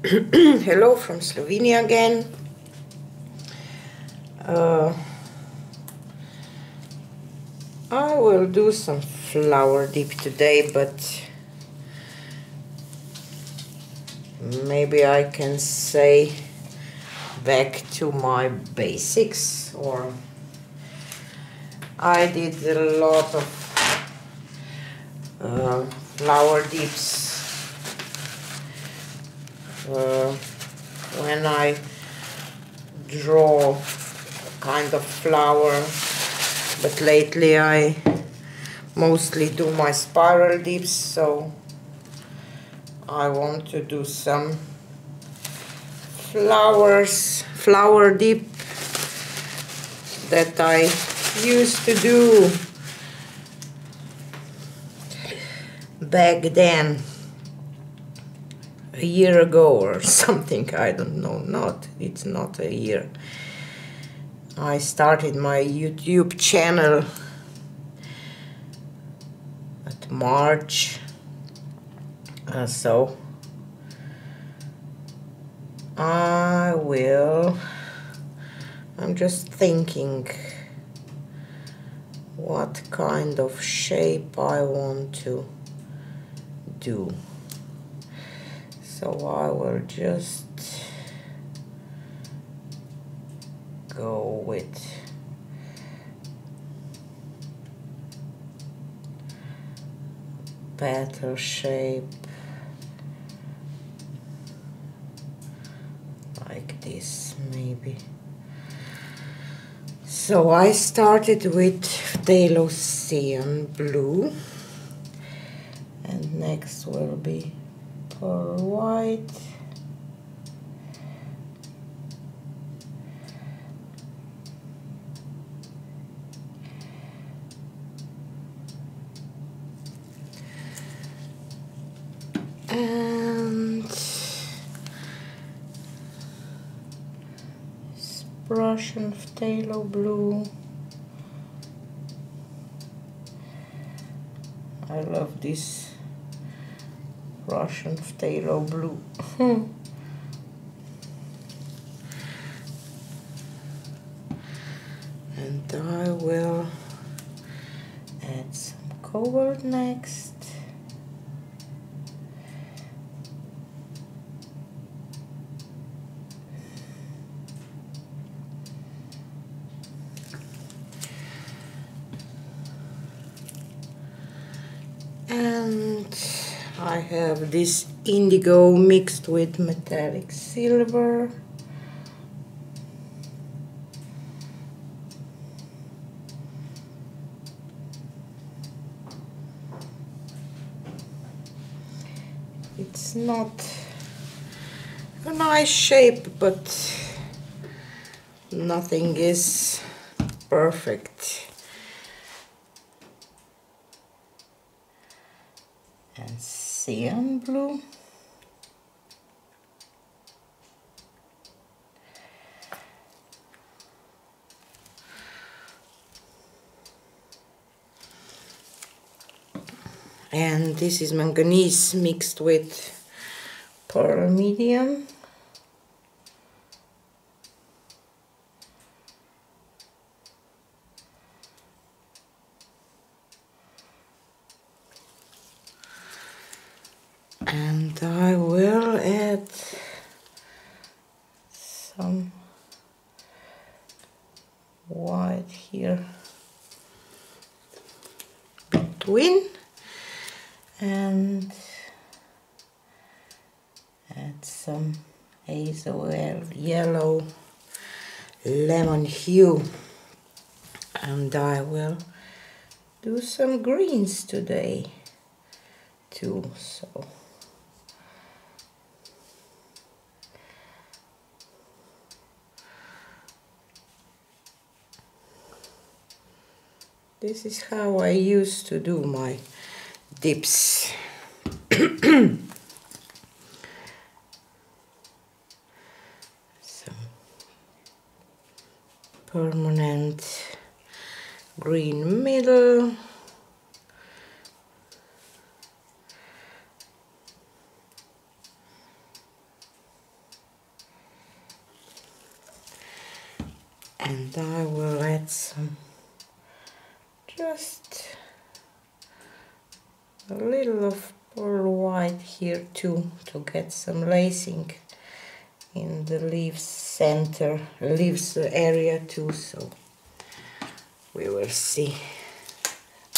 Hello from Slovenia again. Uh, I will do some flower dip today, but maybe I can say back to my basics or I did a lot of uh, flower dips uh, when I draw kind of flower but lately I mostly do my spiral dips so I want to do some flowers flower dip that I used to do back then a year ago or something I don't know not it's not a year. I started my YouTube channel at March uh, so I will I'm just thinking what kind of shape I want to do so I will just go with petal shape like this maybe. So I started with Phthalo blue and next will be for white. And Russian phthalo blue. I love this Russian phthalo blue. Hmm. and I will add some cobalt next. And I have this indigo mixed with metallic silver. It's not a nice shape, but nothing is perfect. Blue. And this is manganese mixed with pearl medium. and I will add some white here. Between. And add some Azo yellow lemon hue. And I will do some greens today too so This is how I used to do my dips. Some permanent green middle. And I will add some just a little of pearl white here too to get some lacing in the leaves center leaves area too so we will see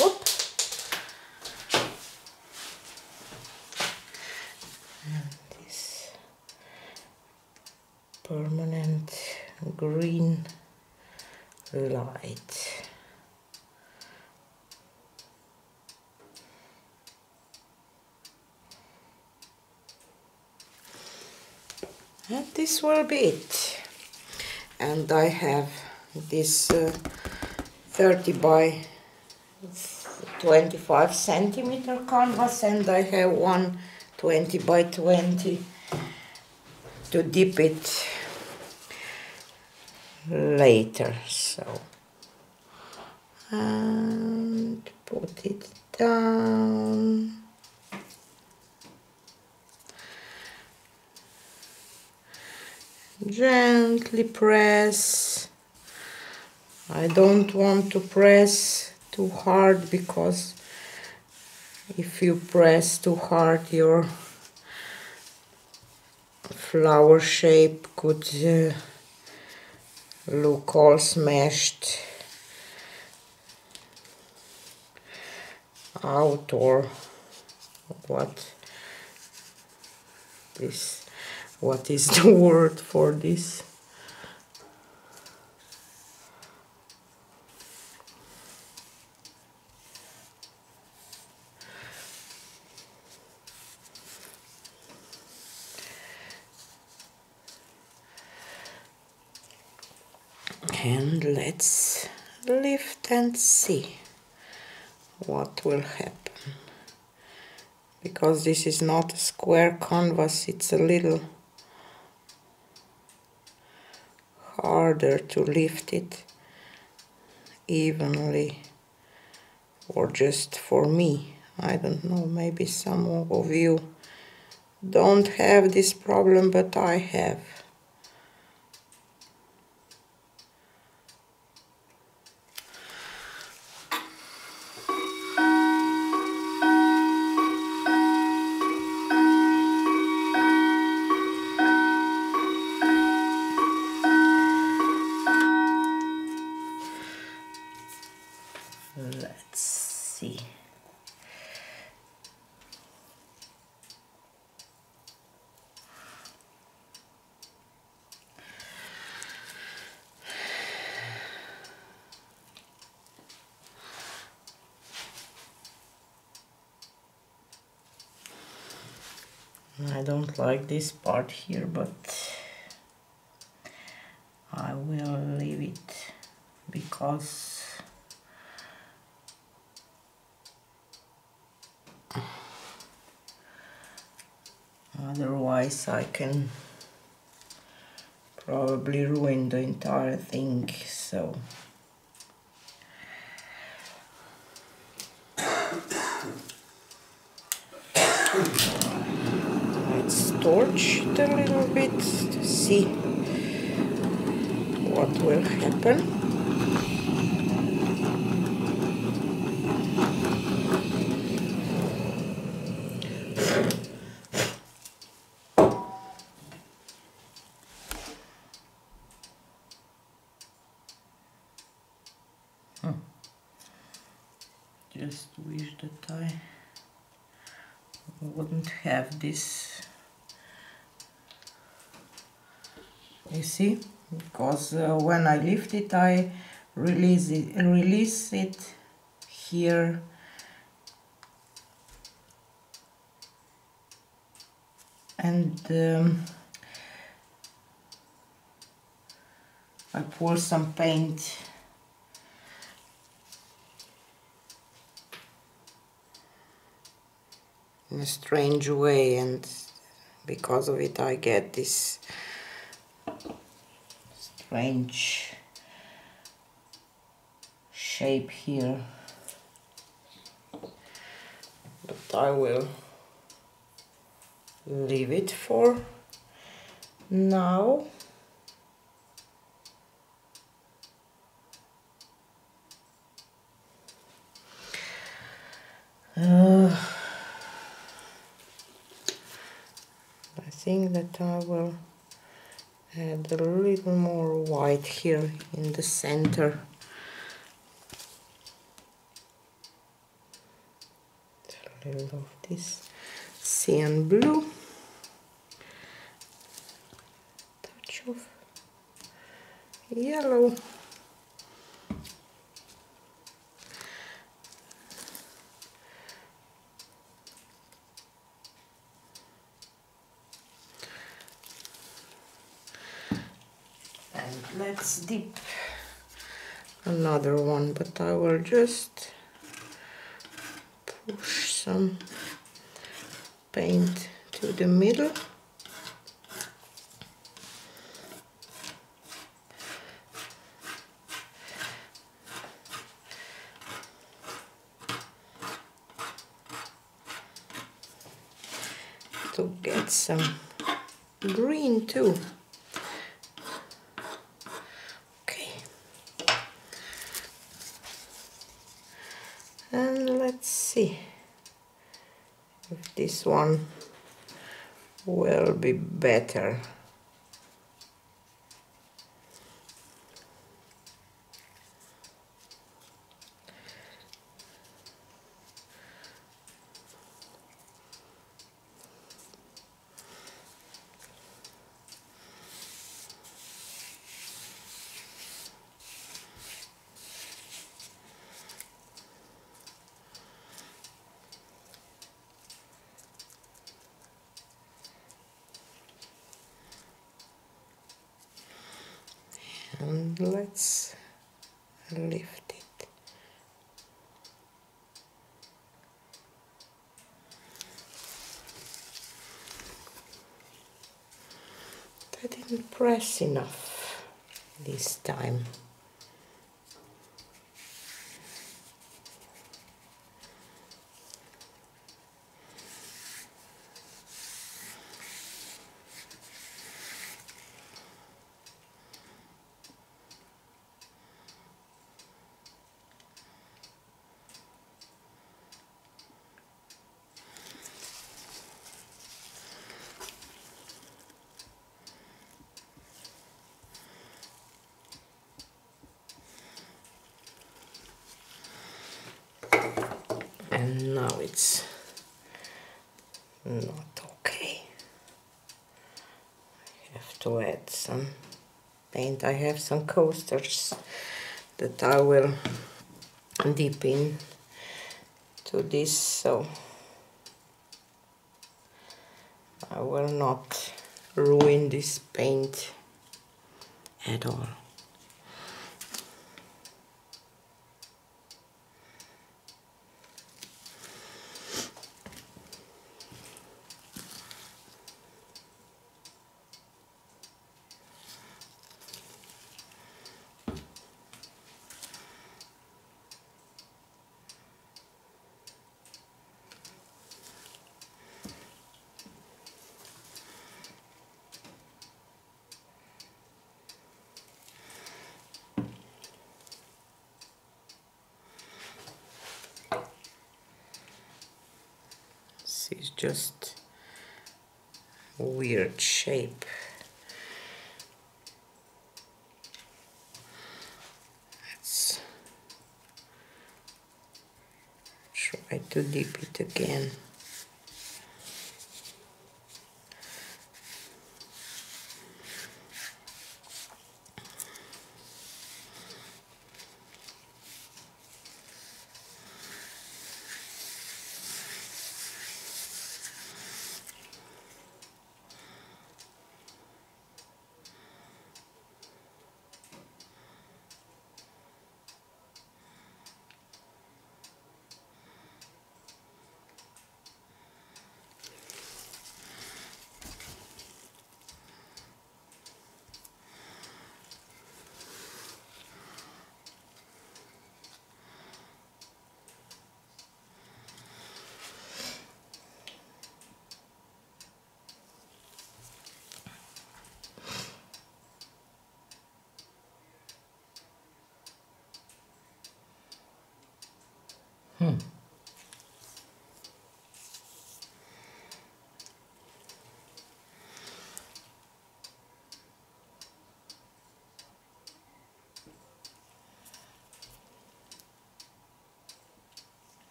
Whoop. and this permanent green light and this will be it and I have this uh, 30 by 25 centimeter canvas and I have one 20 by 20 to dip it later so. And put it down gently press. I don't want to press too hard because if you press too hard your flower shape could uh, look all smashed out or what. This what is the word for this? And let's lift and see what will happen. Because this is not a square canvas it's a little harder to lift it evenly or just for me I don't know maybe some of you don't have this problem but I have I don't like this part here but I will leave it because otherwise I can probably ruin the entire thing so let's torch it a little bit to see what will happen just wish that I wouldn't have this you see because uh, when I lift it I release it release it here. And um, I pour some paint. In a strange way and because of it I get this strange shape here. But I will leave it for now. Uh, I think that I will add a little more white here in the center. A little of this cyan blue. Touch of yellow. Let's dip another one but I will just push some paint to the middle to get some green too see if this one will be better and let's lift it I didn't press enough this time and now it's not okay I have to add some I have some coasters that I will dip in to this so I will not ruin this paint at all is just weird shape. Let's try to dip it again.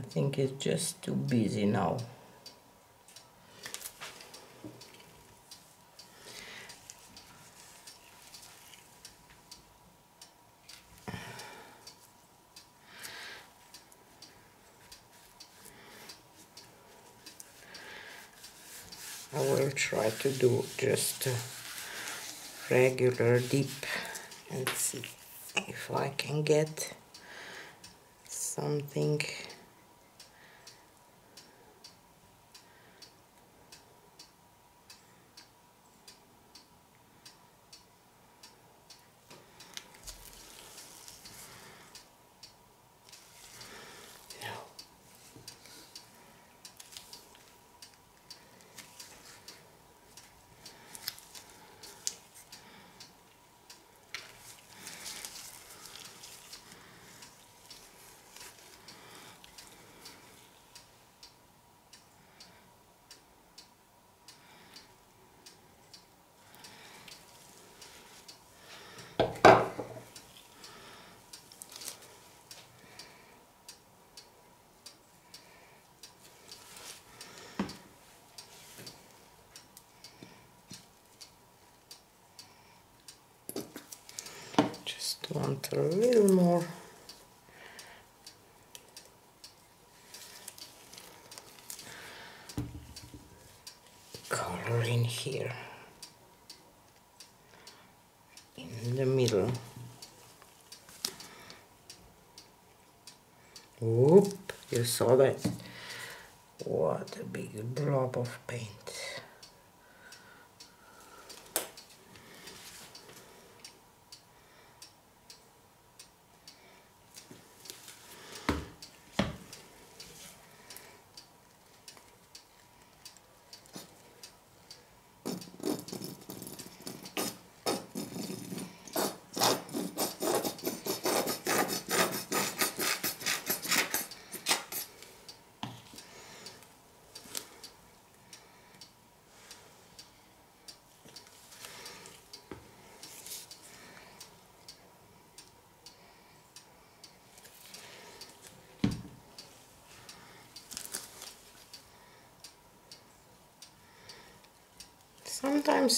Think it's just too busy now. I will try to do just regular dip and see if I can get something just want a little more color in here in the middle Whoop, you saw that? What a big blob of paint.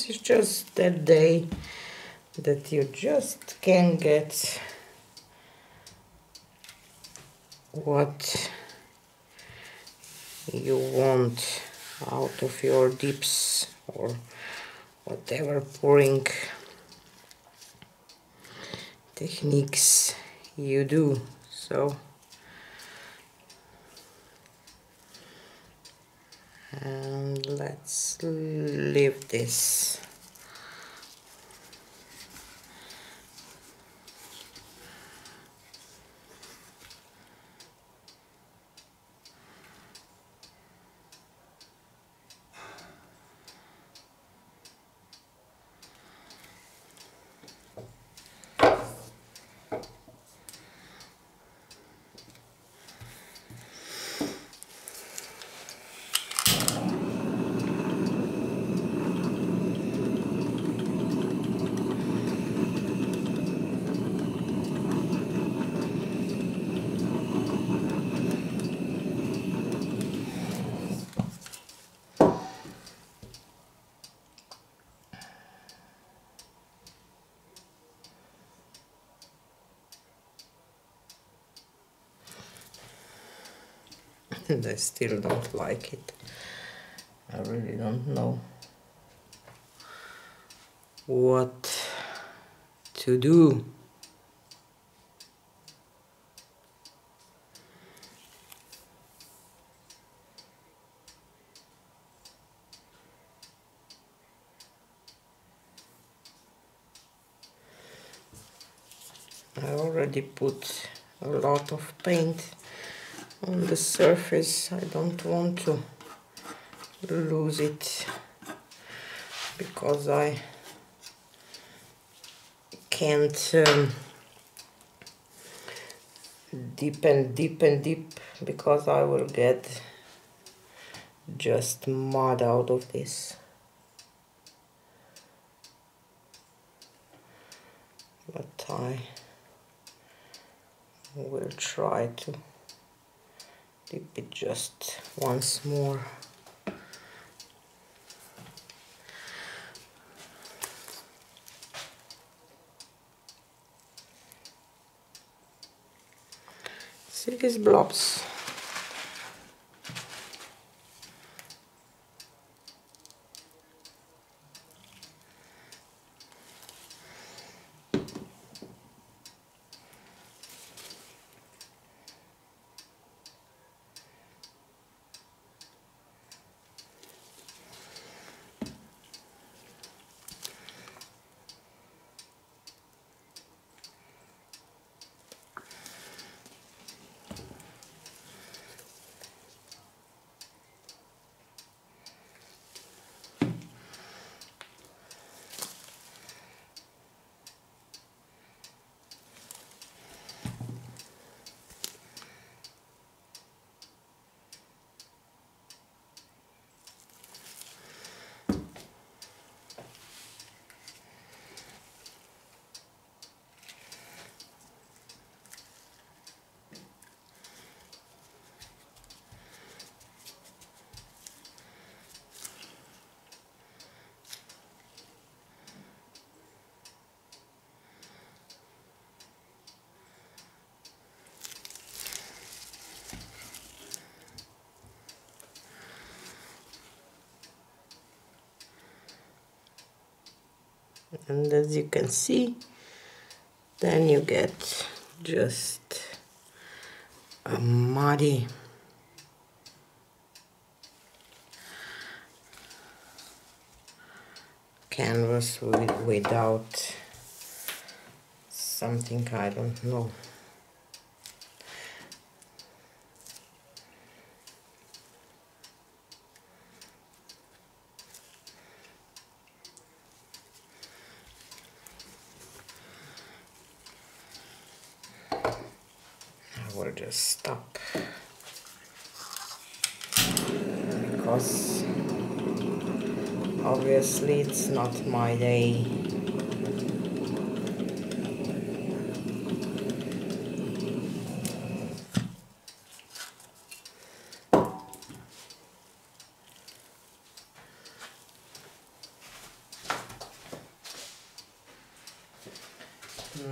It's just that day that you just can't get what you want out of your dips or whatever pouring techniques you do. So and let's leave this and I still don't like it. I really don't know what to do. I already put a lot of paint on the surface. I don't want to lose it because I can't um, dip and deep and deep because I will get just mud out of this. But I will try to dip it just once more. See these blobs and as you can see then you get just a muddy canvas with, without something I don't know will just stop. Because obviously it's not my day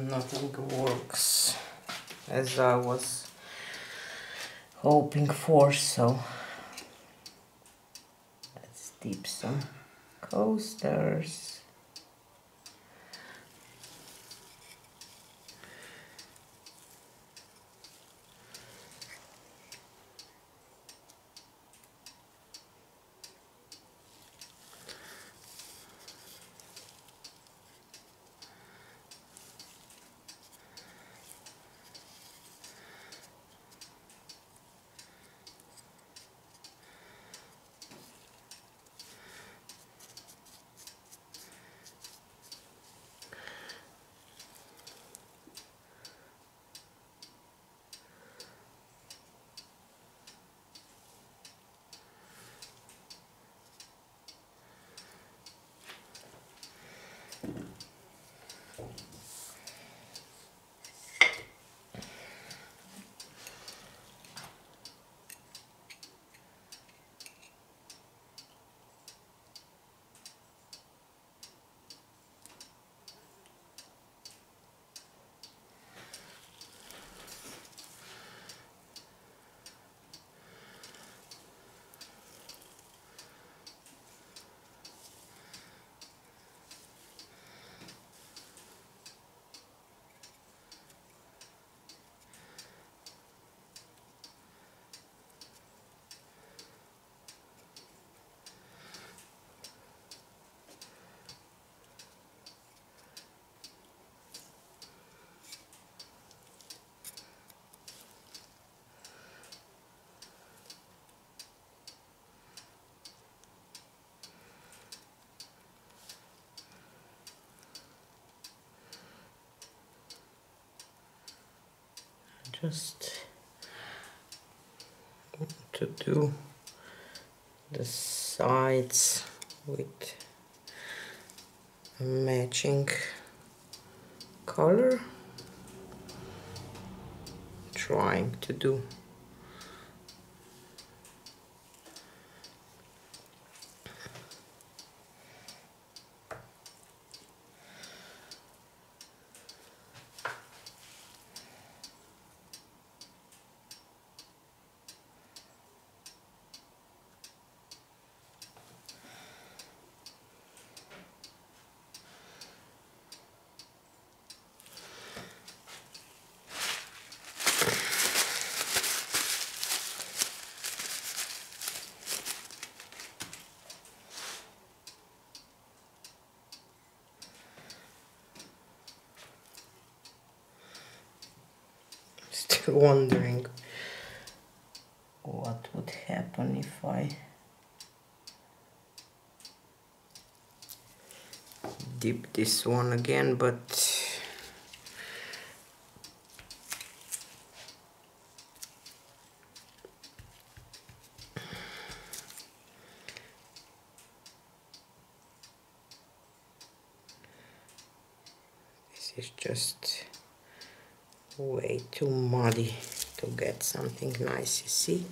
nothing works I was hoping for so let's dip some coasters just to do the sides with matching color. Trying to do wondering what would happen if I dip this one again but this is just way too muddy to get something nice you see.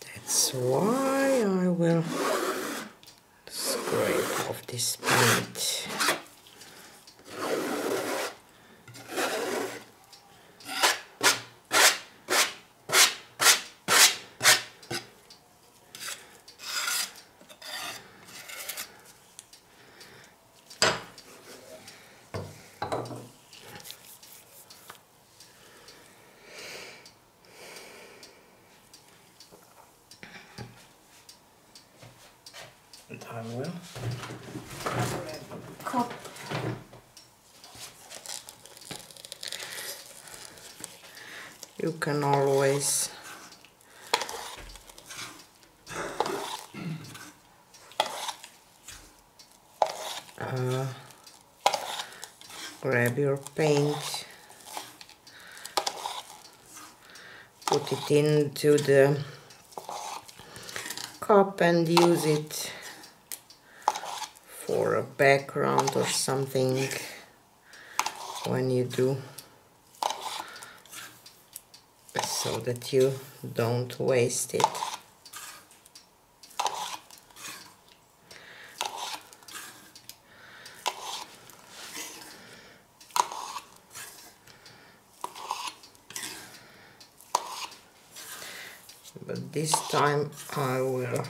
That's why I will scrape off this paint can always uh, grab your paint, put it into the cup and use it for a background or something when you do so that you don't waste it. But this time I will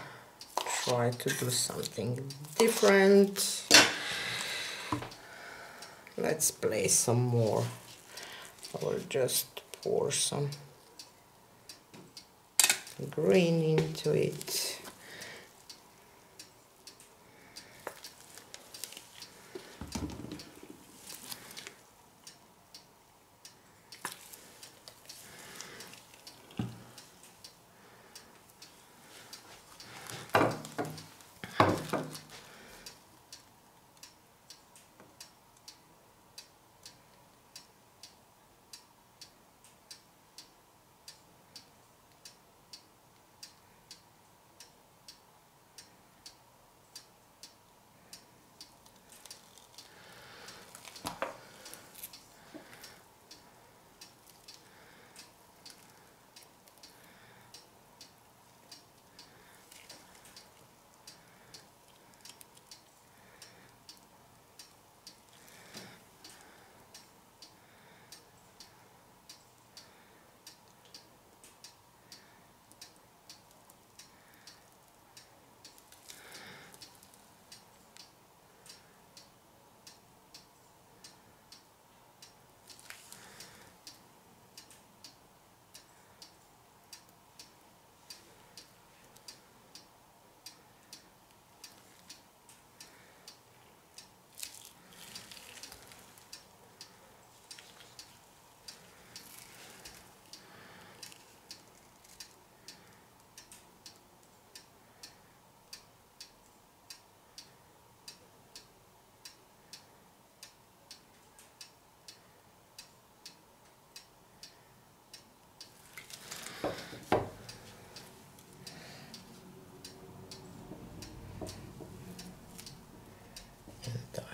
try to do something different. Let's play some more. I will just pour some green into it.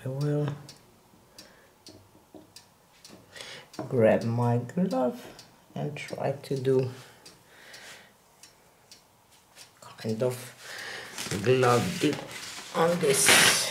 I will grab my glove and try to do kind of glove dip on this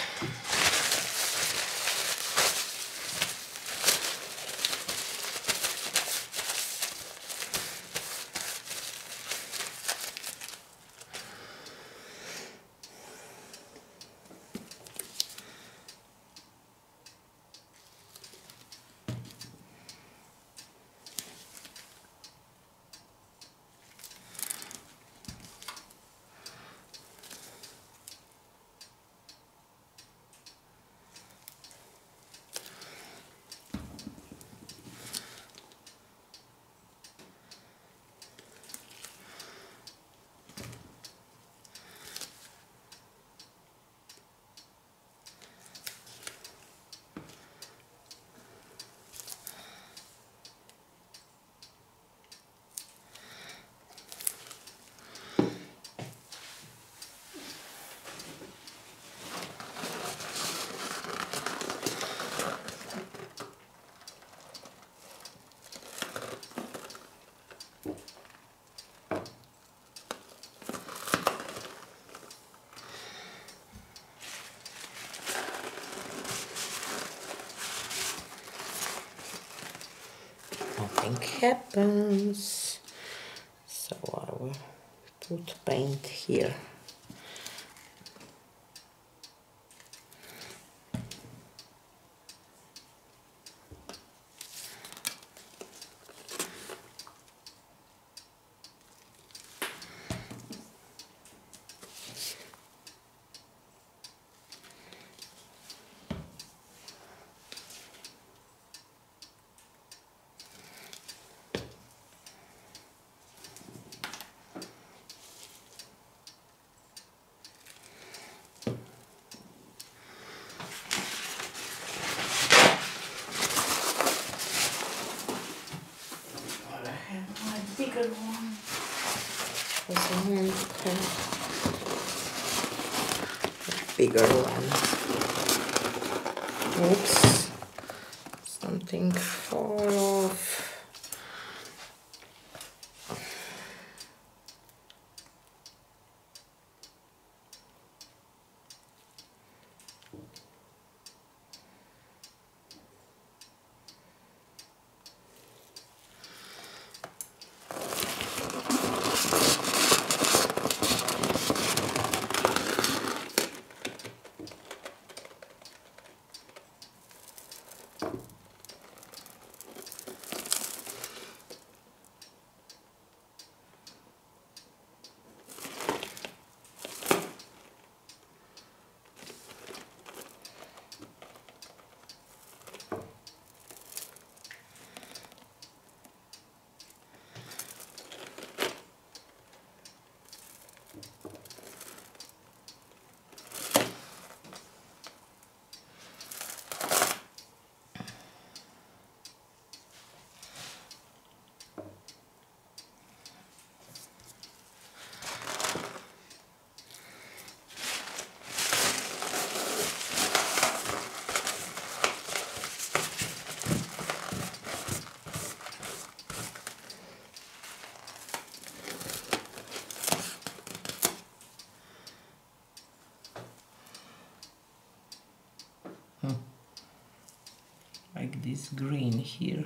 happens. So I will put paint here. bigger one. There's one bigger one. Oops, something fall off. like this green here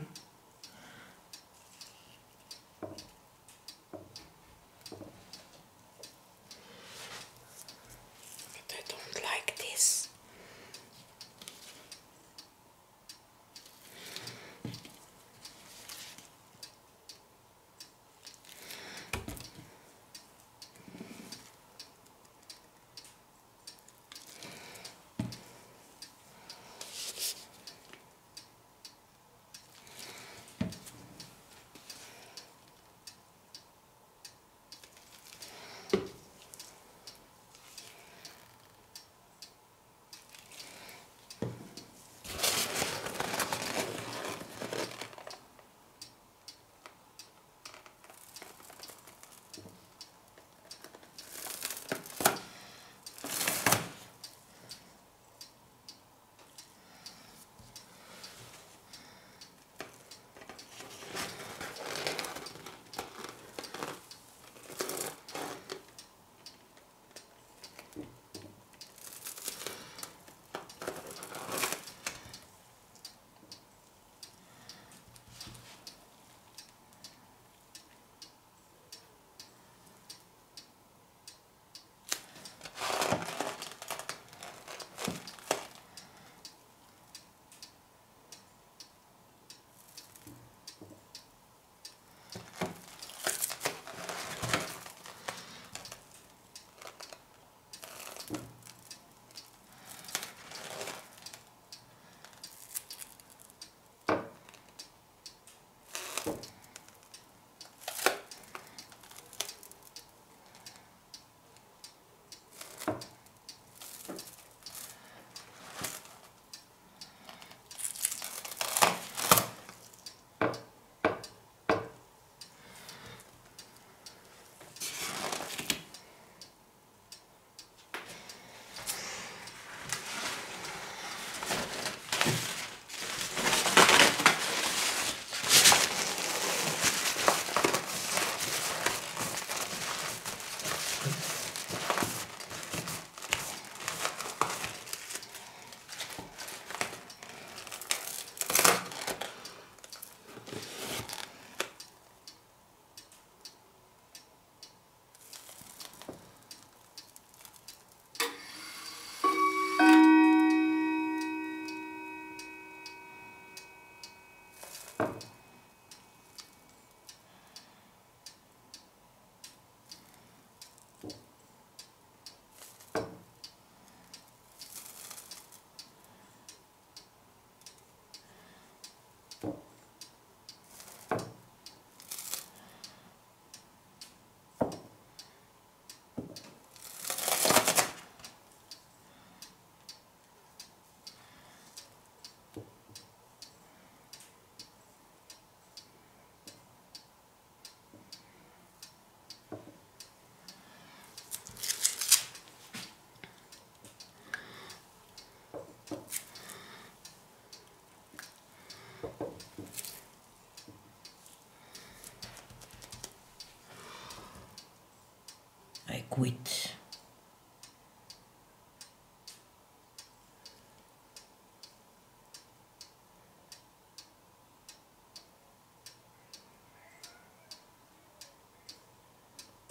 Quit.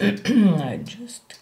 I just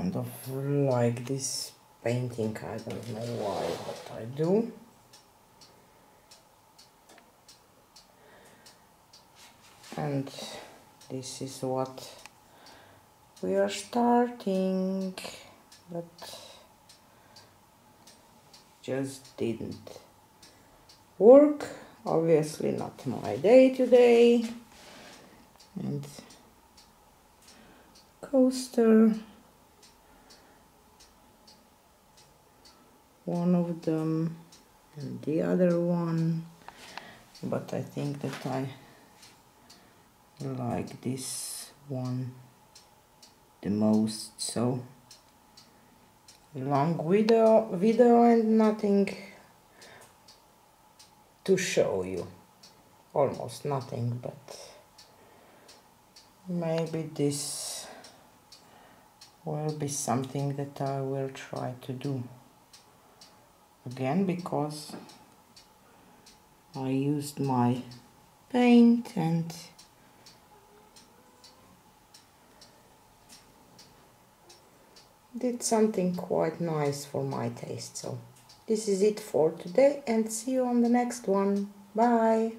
kind of like this painting I don't know why but I do. And this is what we are starting but just didn't work. Obviously not my day today. And coaster one of them and the other one. But I think that I like this one the most so. Long video video and nothing to show you. Almost nothing but maybe this will be something that I will try to do again because I used my paint and did something quite nice for my taste. So this is it for today and see you on the next one. Bye